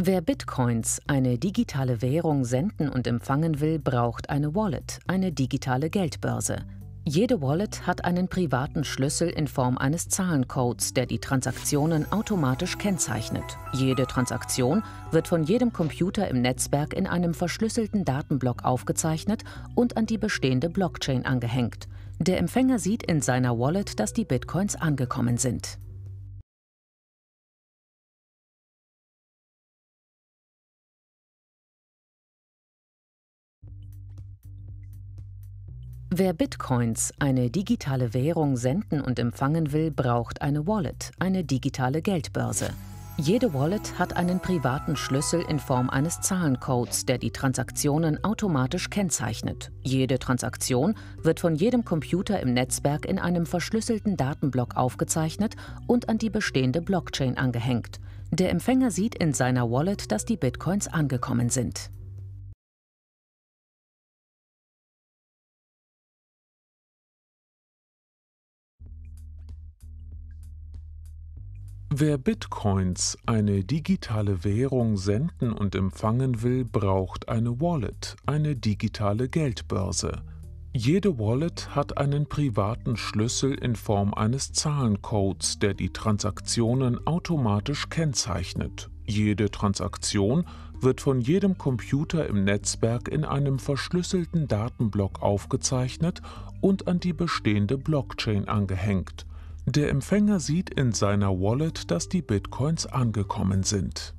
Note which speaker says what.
Speaker 1: Wer Bitcoins, eine digitale Währung, senden und empfangen will, braucht eine Wallet, eine digitale Geldbörse. Jede Wallet hat einen privaten Schlüssel in Form eines Zahlencodes, der die Transaktionen automatisch kennzeichnet. Jede Transaktion wird von jedem Computer im Netzwerk in einem verschlüsselten Datenblock aufgezeichnet und an die bestehende Blockchain angehängt. Der Empfänger sieht in seiner Wallet, dass die Bitcoins angekommen sind. Wer Bitcoins, eine digitale Währung, senden und empfangen will, braucht eine Wallet, eine digitale Geldbörse. Jede Wallet hat einen privaten Schlüssel in Form eines Zahlencodes, der die Transaktionen automatisch kennzeichnet. Jede Transaktion wird von jedem Computer im Netzwerk in einem verschlüsselten Datenblock aufgezeichnet und an die bestehende Blockchain angehängt. Der Empfänger sieht in seiner Wallet, dass die Bitcoins angekommen sind.
Speaker 2: Wer Bitcoins, eine digitale Währung, senden und empfangen will, braucht eine Wallet, eine digitale Geldbörse. Jede Wallet hat einen privaten Schlüssel in Form eines Zahlencodes, der die Transaktionen automatisch kennzeichnet. Jede Transaktion wird von jedem Computer im Netzwerk in einem verschlüsselten Datenblock aufgezeichnet und an die bestehende Blockchain angehängt. Der Empfänger sieht in seiner Wallet, dass die Bitcoins angekommen sind.